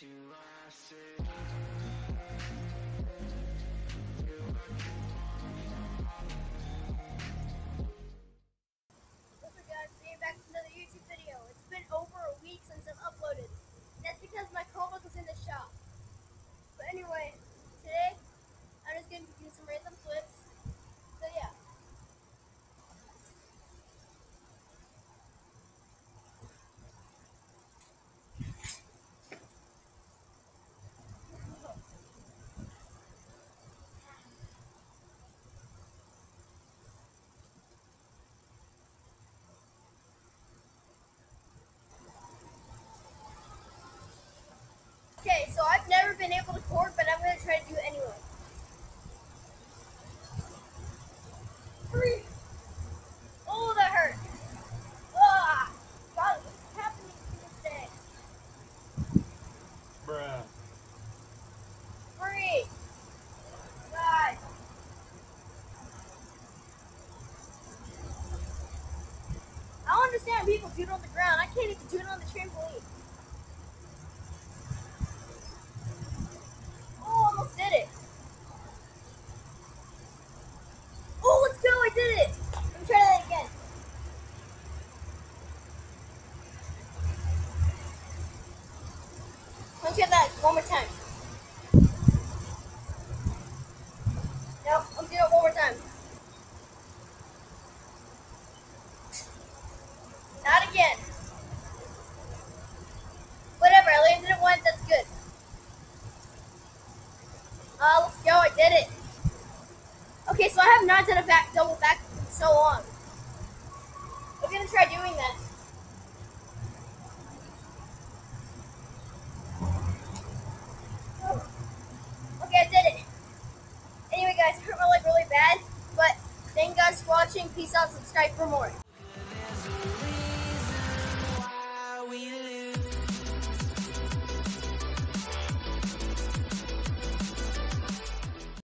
What's Okay, so I've never been able to cork, but I'm going to try to do it anyway. Three. Oh, that hurt. Ah, God, what's happening to this day? Bruh. Three. God. I don't understand people do it on the ground. I can't even do it on the trampoline. Oh, almost did it. Oh, let's go. I did it. Let me try that again. Let's get that one more time. Nope, I'm doing it one more time. Not again. Whatever, I landed it once, that's good. Uh, let's go, I did it. Okay, so I have not done a back double back in so long. I'm gonna try doing that. Oh. Okay, I did it. Anyway, guys, it hurt my leg really bad, but thank you guys for watching. Peace out, subscribe for more.